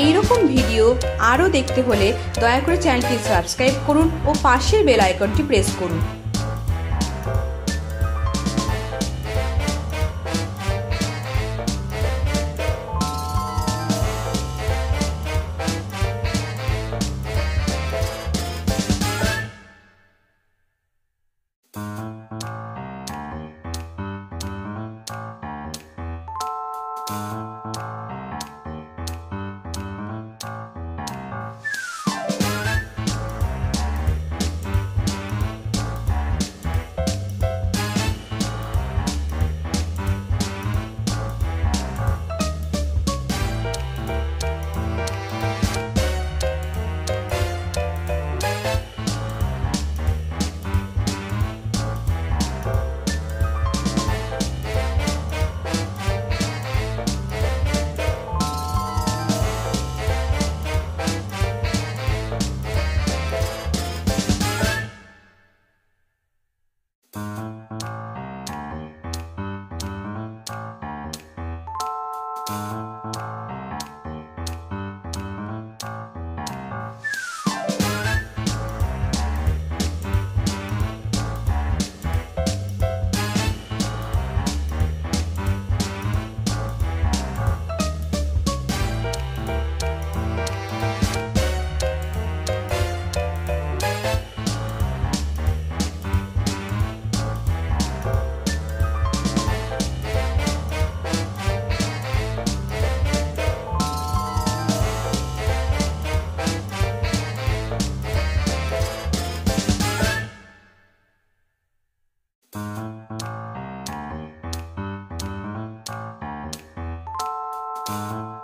এরকম ভিডিও আরও দেখতে হলে দয়া করে চ্যানেলটি সাবস্ক্রাইব করুন ও পাশের বেল আইকনটি প্রেস করুন। Thank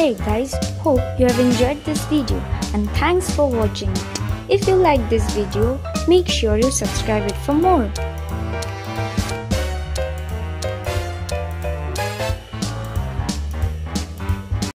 Hey guys, hope you have enjoyed this video and thanks for watching it. If you like this video, make sure you subscribe it for more.